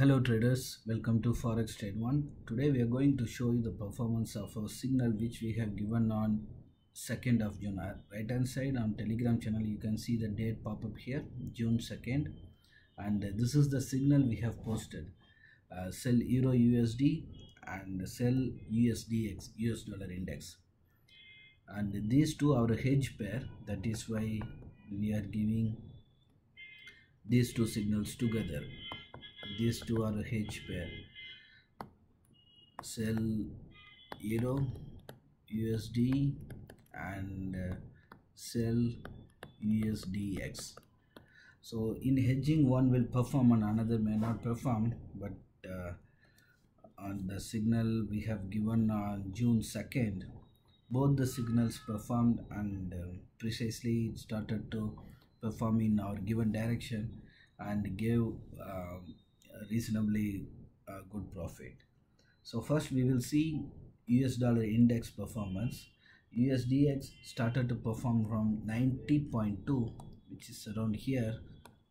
Hello traders, welcome to Forex Trade 1. Today we are going to show you the performance of our signal which we have given on 2nd of June. Uh, Right hand side on telegram channel you can see the date pop up here June 2nd and uh, this is the signal we have posted. Uh, sell Euro USD and sell USDX US dollar index and these two are a hedge pair that is why we are giving these two signals together these two are a hedge pair. Sell euro usd and uh, sell usdx so in hedging one will perform and another may not perform but uh, on the signal we have given on june 2nd both the signals performed and uh, precisely started to perform in our given direction and gave um, reasonably uh, good profit. So first we will see us dollar index performance. Usdx started to perform from 90.2 which is around here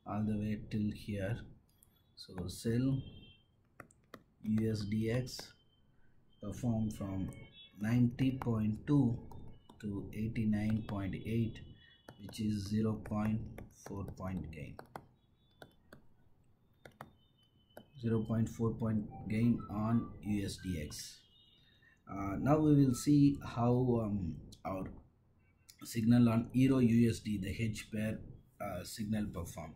all the way till here. So sell usdx perform from 90.2 to 89.8 which is 0.4 point gain 0.4 point gain on USDX. Uh, now we will see how um, our signal on Euro USD, the hedge pair uh, signal performed.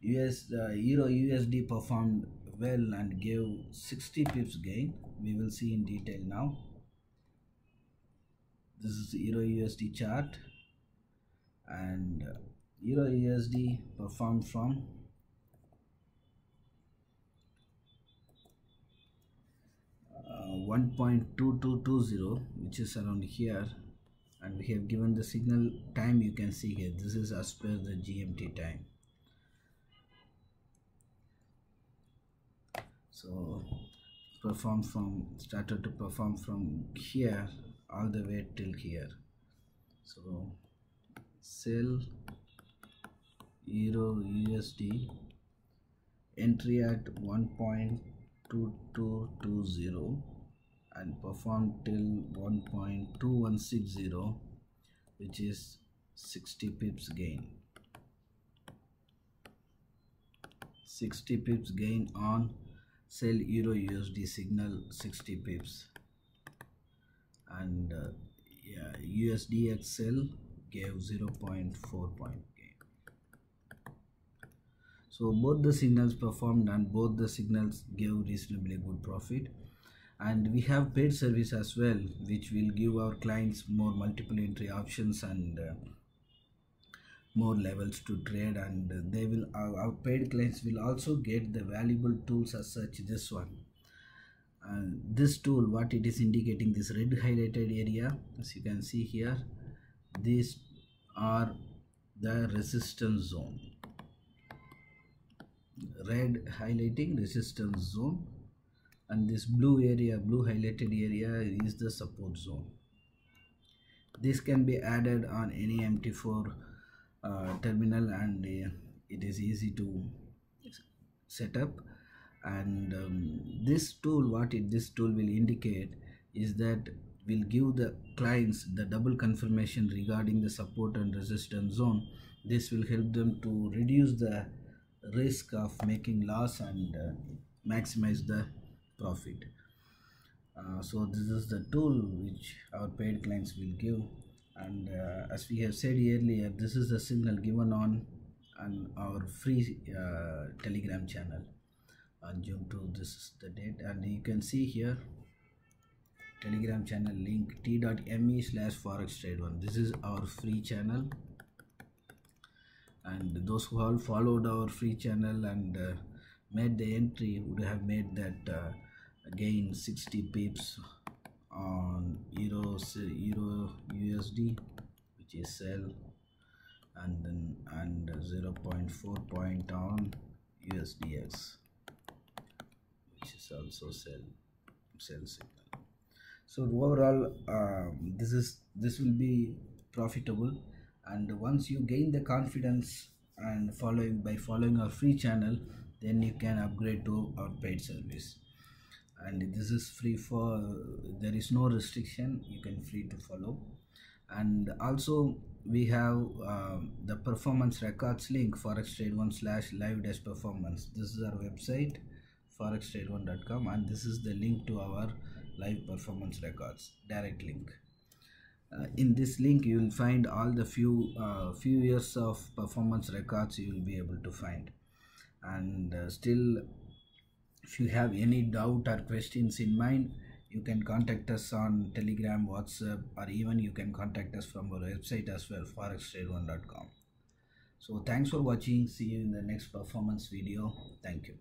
US uh, Euro USD performed well and gave 60 pips gain. We will see in detail now. This is Euro USD chart and Euro USD performed from uh, 1.2220 which is around here and we have given the signal time you can see here. This is as per the GMT time. So perform from started to perform from here all the way till here. So sell euro USD entry at 1.2220 and perform till 1.2160 which is 60 pips gain. 60 pips gain on sell euro USD signal 60 pips. And uh, yeah, USDXL gave 0.4 point gain. So both the signals performed and both the signals gave reasonably good profit and we have paid service as well which will give our clients more multiple entry options and uh, more levels to trade. And they will our, our paid clients will also get the valuable tools as such this one. And this tool what it is indicating this red highlighted area as you can see here these are the resistance zone. Red highlighting resistance zone and this blue area blue highlighted area is the support zone. This can be added on any mt4 uh, terminal and uh, it is easy to set up. And um, this tool what it this tool will indicate is that will give the clients the double confirmation regarding the support and resistance zone. This will help them to reduce the risk of making loss and uh, maximize the profit. Uh, so this is the tool which our paid clients will give. And uh, as we have said earlier this is the signal given on on our free uh, telegram channel. On June 2 this is the date. And you can see here telegram channel link t.me slash forex trade one. This is our free channel. And those who have followed our free channel and uh, made the entry would have made that uh, again 60 pips on euro euro usd which is sell and then and 0.4 point on usdx which is also sell sell signal. So overall um, this is this will be profitable and once you gain the confidence and following by following our free channel then you can upgrade to our paid service and this is free for there is no restriction you can free to follow. And also we have uh, the performance records link forex trade one slash live dash performance. This is our website forextrade1.com and this is the link to our live performance records direct link. Uh, in this link you will find all the few uh, few years of performance records you will be able to find. And uh, still if you have any doubt or questions in mind you can contact us on telegram whatsapp or even you can contact us from our website as well forextrade1.com so thanks for watching. See you in the next performance video. Thank you